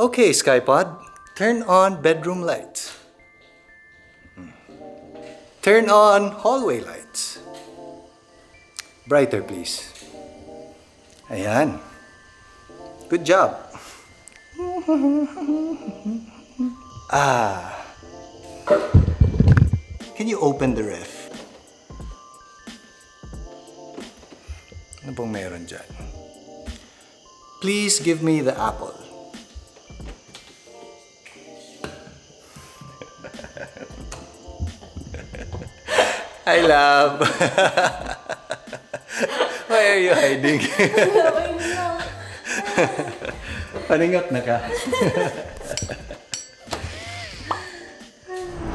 Okay, Skypod, turn on bedroom lights. Turn on hallway lights. Brighter, please. Ayan. Good job. ah. Can you open the ref? Ano pong meron dyan? Please give me the apple. Hi, love. Why are you hiding? Paningot na ka.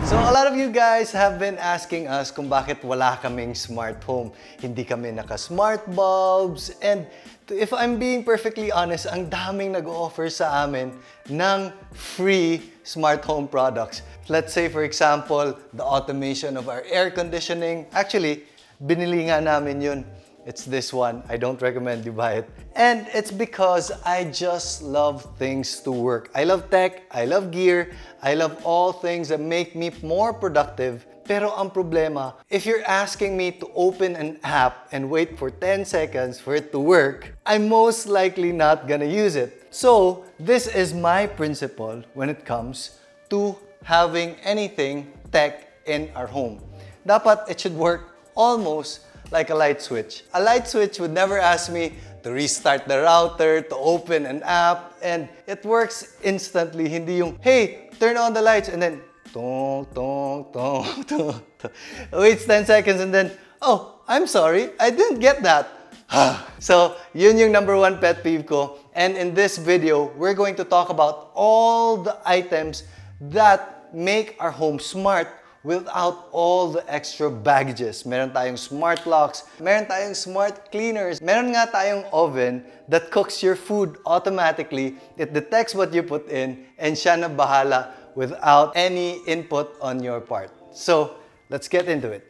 So a lot of you guys have been asking us kung bakit wala kaming smart home. Hindi kami naka-smart bulbs and if I'm being perfectly honest, ang daming nag-offer sa amin ng free smart home products. Let's say for example, the automation of our air conditioning. Actually, binili nga namin yun. It's this one. I don't recommend you buy it. And it's because I just love things to work. I love tech, I love gear, I love all things that make me more productive. Pero ang problema, if you're asking me to open an app and wait for 10 seconds for it to work, I'm most likely not gonna use it. So, this is my principle when it comes to having anything tech in our home. Dapat it should work almost like a light switch. A light switch would never ask me to restart the router, to open an app, and it works instantly. Hindi yung, hey, turn on the lights, and then, tong, tong, tong, tong, tong. Waits 10 seconds, and then, oh, I'm sorry, I didn't get that. so, yun yung number one pet peeve ko. And in this video, we're going to talk about all the items that make our home smart without all the extra baggages. Meron tayong smart locks, meron tayong smart cleaners, meron nga tayong oven that cooks your food automatically. It detects what you put in and siya na bahala without any input on your part. So, let's get into it.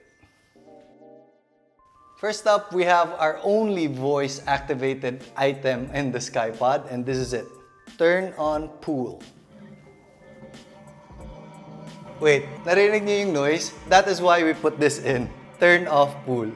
First up, we have our only voice-activated item in the SkyPod, and this is it. Turn on pool. Wait, narinig niyo yung noise? That is why we put this in. Turn off pool.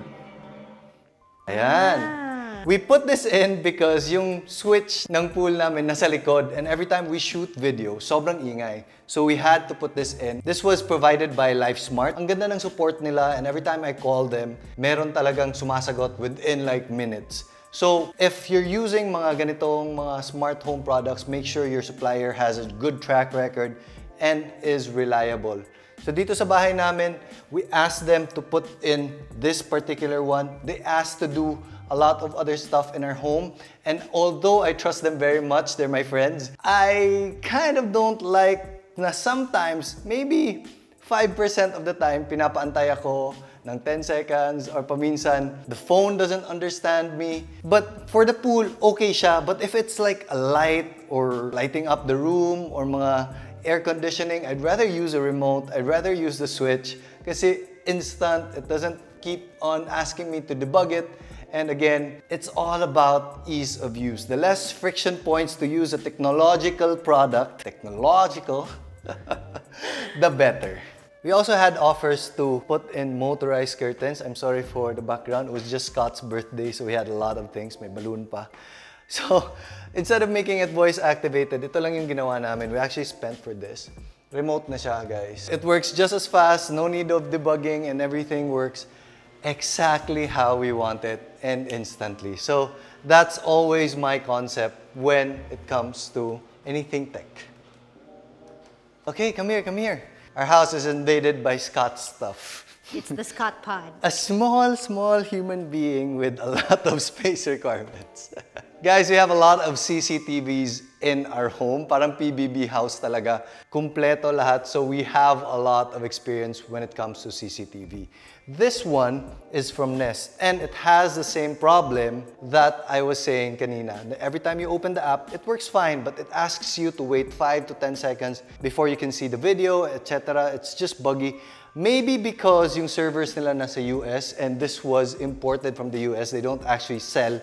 Ayan. Ah. We put this in because yung switch ng pool namin nasa likod and every time we shoot video, sobrang ingay. So we had to put this in. This was provided by LifeSmart. Ang ganda ng support nila and every time I call them, meron talagang sumasagot within like minutes. So, if you're using mga ganitong mga smart home products, make sure your supplier has a good track record and is reliable. So dito sa bahay namin, we asked them to put in this particular one. They asked to do a lot of other stuff in our home. And although I trust them very much, they're my friends, I kind of don't like na sometimes, maybe 5% of the time, pinapaantay ako ng 10 seconds or paminsan, the phone doesn't understand me. But for the pool, okay siya. But if it's like a light or lighting up the room or mga air conditioning, I'd rather use a remote, I'd rather use the switch kasi instant, it doesn't keep on asking me to debug it. And again, it's all about ease of use. The less friction points to use a technological product, technological, the better. We also had offers to put in motorized curtains. I'm sorry for the background. It was just Scott's birthday, so we had a lot of things. May balloon pa. So, instead of making it voice activated, ito lang yung ginawa namin. We actually spent for this. Remote na siya, guys. It works just as fast, no need of debugging, and everything works exactly how we want it and instantly. So, that's always my concept when it comes to anything tech. Okay, come here, come here. Our house is invaded by Scott stuff. It's the Scott Pod. A small, small human being with a lot of space requirements. Guys, we have a lot of CCTVs in our home. Parang PBB house talaga. Kumpleto lahat. So we have a lot of experience when it comes to CCTV. This one is from Nest and it has the same problem that I was saying kanina. Every time you open the app, it works fine, but it asks you to wait 5 to 10 seconds before you can see the video, etc. It's just buggy. Maybe because yung servers nila nasa US and this was imported from the US, they don't actually sell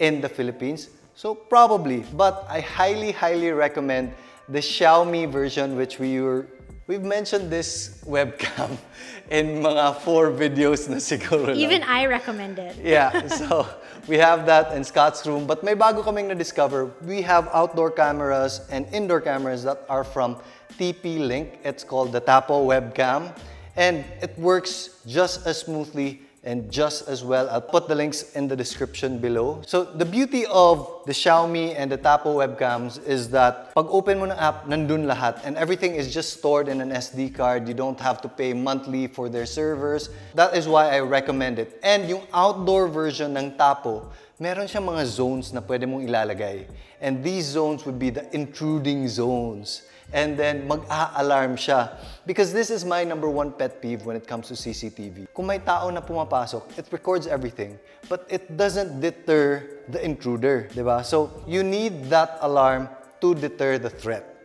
in the Philippines. So probably, but I highly, highly recommend the Xiaomi version which we were We've mentioned this webcam in mga four videos na siguro lang. Even I recommend it. Yeah, so we have that in Scott's room. But may bago kaming na-discover. We have outdoor cameras and indoor cameras that are from TP-Link. It's called the Tapo webcam. And it works just as smoothly and just as well. I'll put the links in the description below. So the beauty of the Xiaomi and the Tapo webcams is that pag open mo ng app, nandun lahat and everything is just stored in an SD card. You don't have to pay monthly for their servers. That is why I recommend it. And yung outdoor version ng Tapo, meron siyang mga zones na pwede mong ilalagay. And these zones would be the intruding zones. And then mag-a-alarm siya. Because this is my number one pet peeve when it comes to CCTV. Kung may tao na pumapasok, it records everything. But it doesn't deter the intruder, di ba? So you need that alarm to deter the threat.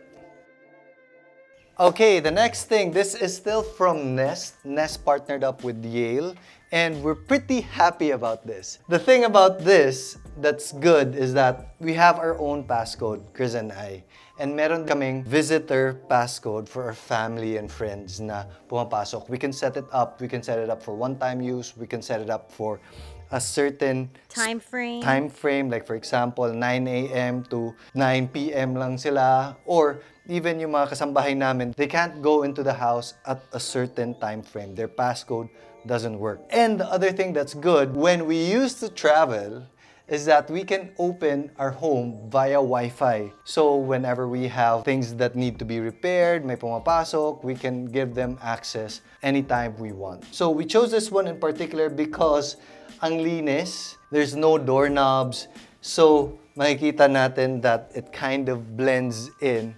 Okay, the next thing, this is still from Nest. Nest partnered up with Yale, and we're pretty happy about this. The thing about this that's good is that we have our own passcode, Chris and I. And meron kaming visitor passcode for our family and friends na pumapasok. We can set it up. We can set it up for one-time use. We can set it up for a certain Time frame. time frame like for example 9 a.m. to 9 p.m. lang sila or even yung mga kasambahay namin they can't go into the house at a certain time frame their passcode doesn't work and the other thing that's good when we used to travel is that we can open our home via Wi-Fi. So whenever we have things that need to be repaired, may pumapasok, we can give them access anytime we want. So we chose this one in particular because ang linis, there's no doorknobs. So makikita natin that it kind of blends in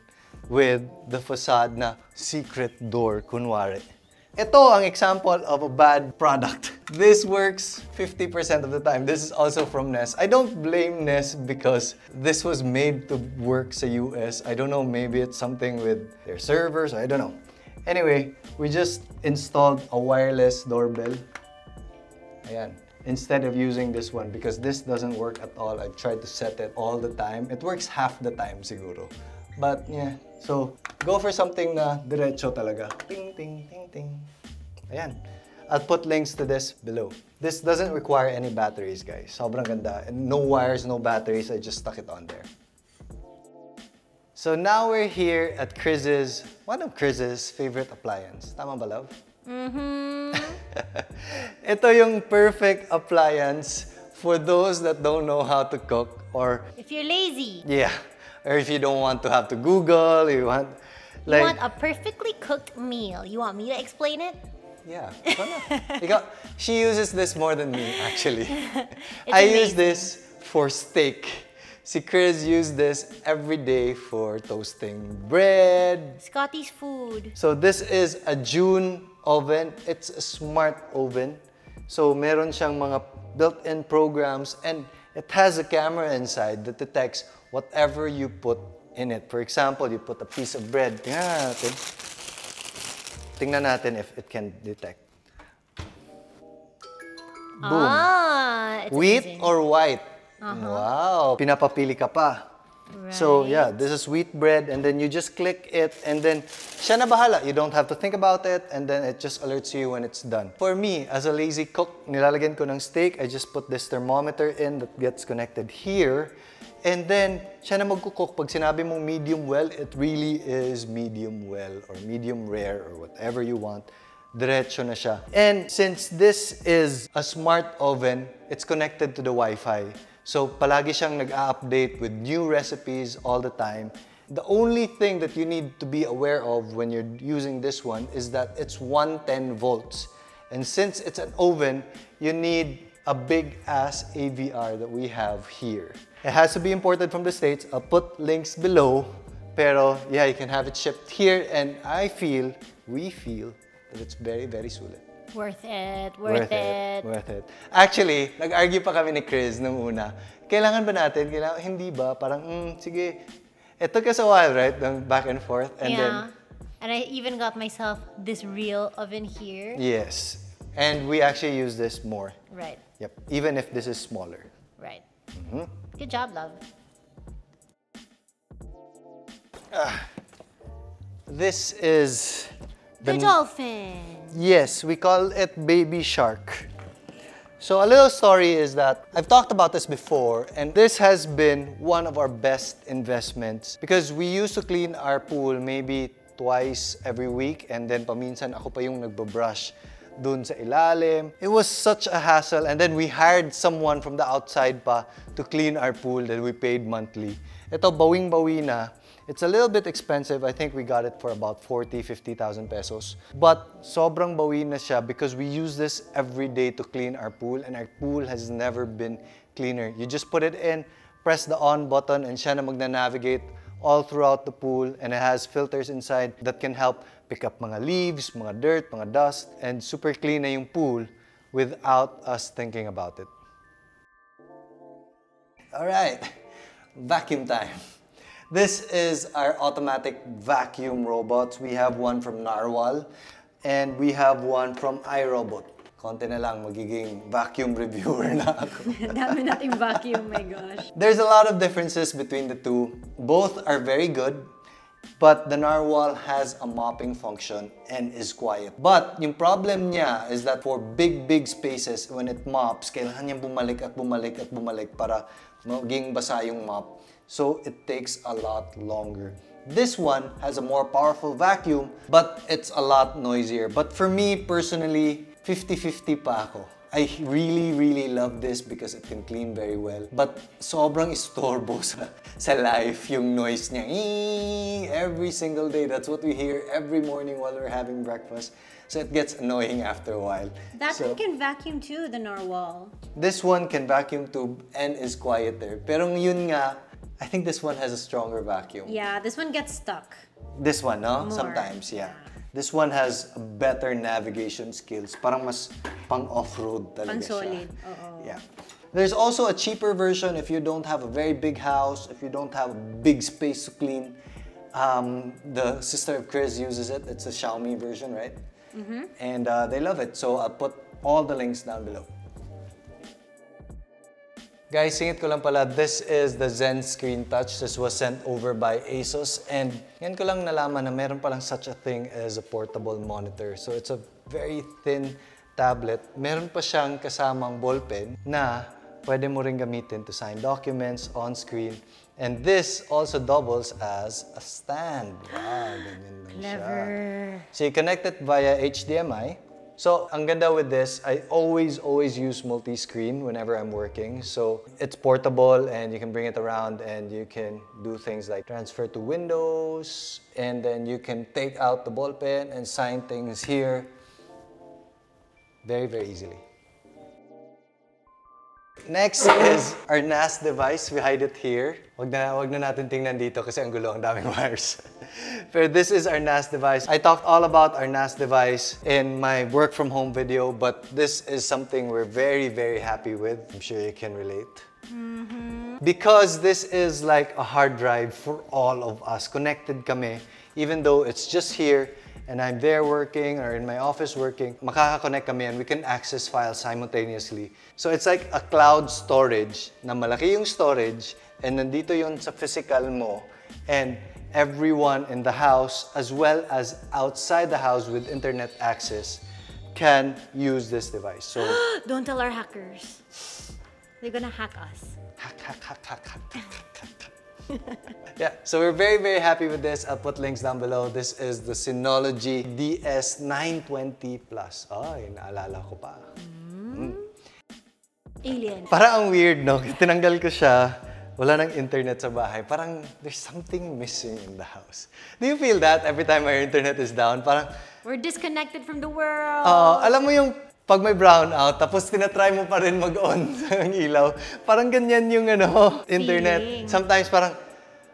with the facade na secret door, kunwari. Ito ang example of a bad product. This works 50% of the time. This is also from Nest. I don't blame Nest because this was made to work sa US. I don't know, maybe it's something with their servers, I don't know. Anyway, we just installed a wireless doorbell. Ayan. Instead of using this one because this doesn't work at all. I've tried to set it all the time. It works half the time siguro. But yeah, so go for something na diretso talaga. Ting, ting, ting, ting. Ayan. I'll put links to this below. This doesn't require any batteries, guys. Sobrang ganda. And no wires, no batteries. I just stuck it on there. So now we're here at Chris's, one of Chris's favorite appliance. Tama ba, love? Mm-hmm. Ito yung perfect appliance for those that don't know how to cook or If you're lazy, yeah, or if you don't want to have to Google, you want like you want a perfectly cooked meal. You want me to explain it? yeah. Ikaw, she uses this more than me actually. I use this for steak. Si Chris used this every day for toasting bread, Scotty's food. So this is a June oven. It's a smart oven. So meron siyang mga built-in programs and it has a camera inside that detects whatever you put in it. For example, you put a piece of bread. Tingnan natin. Tingnan natin if it can detect. Boom. Ah, it's Wheat amazing. or white? Wow. Pinapapili ka pa. So yeah, this is wheat bread and then you just click it and then siya na bahala. You don't have to think about it and then it just alerts you when it's done. For me, as a lazy cook, nilalagyan ko ng steak. I just put this thermometer in that gets connected here. And then, siya na magkukook. Pag sinabi mong medium well, it really is medium well or medium rare or whatever you want. Diretso na siya. And since this is a smart oven, it's connected to the Wi-Fi. So palagi siyang nag-a-update with new recipes all the time. The only thing that you need to be aware of when you're using this one is that it's 110 volts. And since it's an oven, you need a big ass AVR that we have here. It has to be imported from the States. I'll put links below. Pero yeah, you can have it shipped here and I feel, we feel, that it's very, very sulit. Worth it, worth, it. Worth it. Actually, nag-argue pa kami ni Chris nung una. Kailangan ba natin? Kailangan, hindi ba? Parang, mm, sige. It took us a while, right? Back and forth. And yeah. then, and I even got myself this real oven here. yes. And we actually use this more. Right, Yep. Even if this is smaller. right. Mm-hmm. Good job, love. This is The dolphin. Yes, we call it baby shark. So a little story is that I've talked about this before and this has been one of our best investments because we used to clean our pool maybe twice every week and then paminsan ako pa yung nagbabrush dun sa ilalim. It was such a hassle and then we hired someone from the outside pa to clean our pool that we paid monthly. Ito bawing-bawi na. It's a little bit expensive. I think we got it for about 40, 50,000 pesos. But sobrang bawi na siya because we use this every day to clean our pool and our pool has never been cleaner. You just put it in, press the on button and siya na magna-navigate all throughout the pool and it has filters inside that can help pick up mga leaves, mga dirt, mga dust and super clean na yung pool without us thinking about it. All right, vacuum time. This is our automatic vacuum robots. We have one from Narwhal and we have one from iRobot. Konti na lang, magiging vacuum reviewer na ako. Dami nating vacuum, my gosh. There's a lot of differences between the two. Both are very good, but the Narwhal has a mopping function and is quiet. But yung problem niya is that for big, big spaces, when it mops, kailangan niya bumalik at bumalik at bumalik para maging basa yung mop. So it takes a lot longer. This one has a more powerful vacuum, but it's a lot noisier. But for me personally, 50-50 pa ako. I really, really love this because it can clean very well. But sobrang istorbo sa, sa life yung noise niya. Every single day, that's what we hear every morning while we're having breakfast. So it gets annoying after a while. That so, one can vacuum too, the narwhal. This one can vacuum too and is quieter. Pero yun nga, I think this one has a stronger vacuum. Yeah, this one gets stuck. This one, no? More. Sometimes, yeah. This one has better navigation skills. Parang mas pang off-road talaga siya. Pang-solid, oo. Yeah. There's also a cheaper version if you don't have a very big house, if you don't have a big space to clean. Um, the sister of Chris uses it. It's a Xiaomi version, right? Mm-hmm. And uh, they love it. So I'll put all the links down below. Guys, singit ko lang pala, this is the Zen Screen Touch. This was sent over by ASUS. And yan ko lang nalaman na meron palang such a thing as a portable monitor. So it's a very thin tablet. Meron pa siyang kasamang ballpen na pwede mo rin gamitin to sign documents on screen. And this also doubles as a stand. Wow, ganyan lang siya. Clever. So you connect it via HDMI. So, ang ganda with this, I always, always use multi-screen whenever I'm working. So, it's portable and you can bring it around and you can do things like transfer to windows and then you can take out the ball pen and sign things here very, very easily. Next is our NAS device. We hide it here. Wag na, wag na natin tingnan dito kasi ang gulo, ang daming wires. Pero this is our NAS device. I talked all about our NAS device in my work from home video, but this is something we're very, very happy with. I'm sure you can relate. Mm-hmm. Because this is like a hard drive for all of us. Connected kami, even though it's just here and I'm there working or in my office working, makaka-connect kami and we can access files simultaneously. So it's like a cloud storage na malaki yung storage and nandito yun sa physical mo and everyone in the house as well as outside the house with internet access can use this device. So Don't tell our hackers. They're gonna hack us. hack, hack, hack, hack, hack, hack, hack. yeah, so we're very, very happy with this. I'll put links down below. This is the Synology DS920 Plus. Ay, naalala ko pa. Alien. Parang ang weird, no? Tinanggal ko siya. Wala nang internet sa bahay. Parang there's something missing in the house. Do you feel that every time our internet is down? Parang, We're disconnected from the world. uh, alam mo yung pag may brownout, tapos tinatry mo pa rin mag-on ng ilaw. Parang ganyan yung ano, internet. Feeling. Sometimes parang,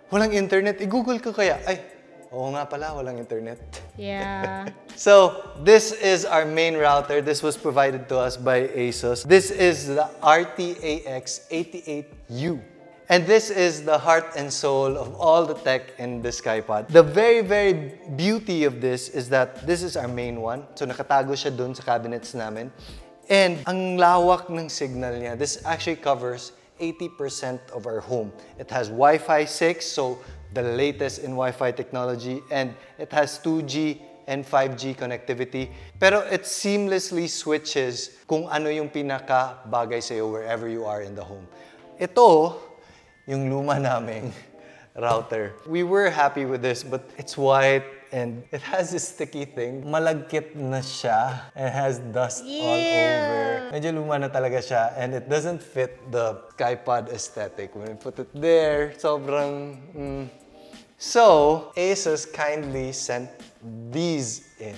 walang internet. I-google ko kaya. Ay, oo nga pala, walang internet. yeah. So, this is our main router. This was provided to us by ASUS. This is the RTAX88U. And this is the heart and soul of all the tech in the SkyPod. The very, very beauty of this is that this is our main one. So, nakatago siya dun sa cabinets namin. And ang lawak ng signal niya. This actually covers 80% of our home. It has Wi-Fi 6, so the latest in Wi-Fi technology, and it has 2G and 5G connectivity. Pero it seamlessly switches kung ano yung pinaka bagay sa'yo wherever you are in the home. Ito, yung luma naming router. We were happy with this, but it's white and it has this sticky thing. Malagkit na siya. It has dust all over. Medyo luma na talaga siya and it doesn't fit the SkyPod aesthetic. When we put it there, sobrang... mm. So, Asus kindly sent these in.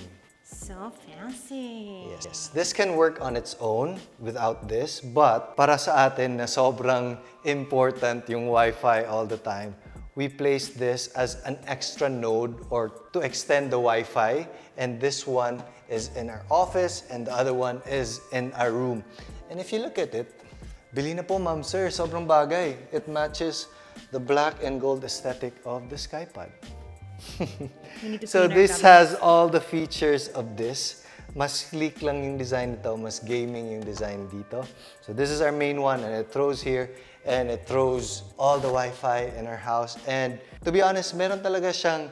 So fancy. Yes. This can work on its own without this, but para sa atin na sobrang important yung Wi-Fi all the time, we placed this as an extra node or to extend the Wi-Fi. And this one is in our office and the other one is in our room. And if you look at it, bili na po ma'am sir, sobrang bagay. It matches the black and gold aesthetic of the SkyPod. So this has all the features of this. Mas sleek lang yung design nito, mas gaming yung design dito. So this is our main one and it throws here and it throws all the Wi-Fi in our house. And to be honest, meron talaga siyang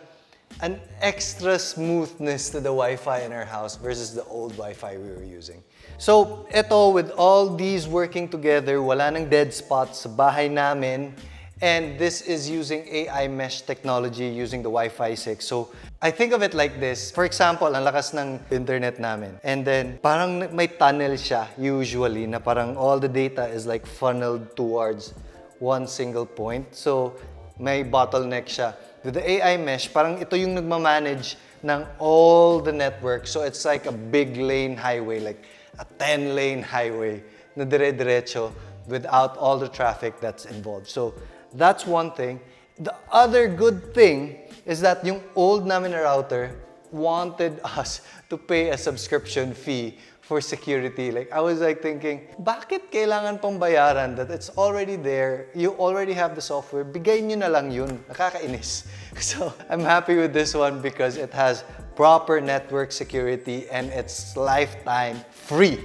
an extra smoothness to the Wi-Fi in our house versus the old Wi-Fi we were using. So ito, with all these working together, wala nang dead spots sa bahay namin. And this is using AI mesh technology using the Wi-Fi 6. So I think of it like this. For example, ang lakas ng internet namin. And then parang may tunnel siya usually na parang all the data is like funneled towards one single point. So may bottleneck siya. With the AI mesh, parang ito yung nagmamanage ng all the network. So it's like a big lane highway, like a 10 lane highway na dire-diretso without all the traffic that's involved. So that's one thing. The other good thing is that yung old namin na router wanted us to pay a subscription fee for security. Like, I was like thinking, bakit kailangan pang bayaran that it's already there, you already have the software, bigay nyo na lang yun. Nakakainis. So, I'm happy with this one because it has proper network security and it's lifetime free.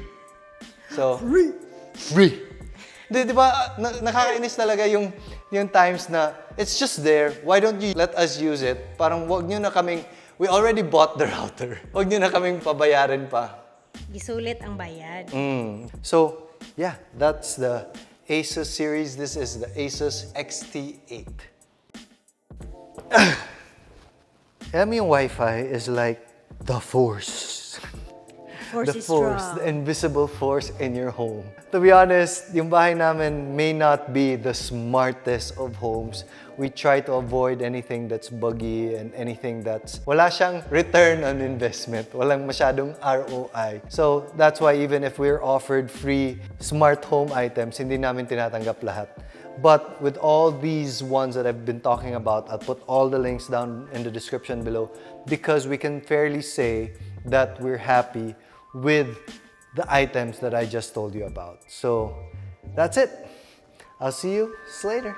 So, free! Free! Di, di ba, na, nakakainis talaga yung, yung times na it's just there, why don't you let us use it? Parang wag nyo na kaming, we already bought the router. Wag nyo na kaming pabayarin pa. Gisulit ang bayad. Mm. So, yeah, that's the Asus series. This is the Asus XT8. Alam yung Wi-Fi is like the force. Force the is force, strong. the invisible force in your home. To be honest, yung bahay namin may not be the smartest of homes. We try to avoid anything that's buggy and anything that's wala siyang return on investment. Walang masyadong ROI. So that's why even if we're offered free smart home items, hindi namin tinatanggap lahat. But with all these ones that I've been talking about, I'll put all the links down in the description below because we can fairly say that we're happy with the items that I just told you about. So that's it. I'll see you later.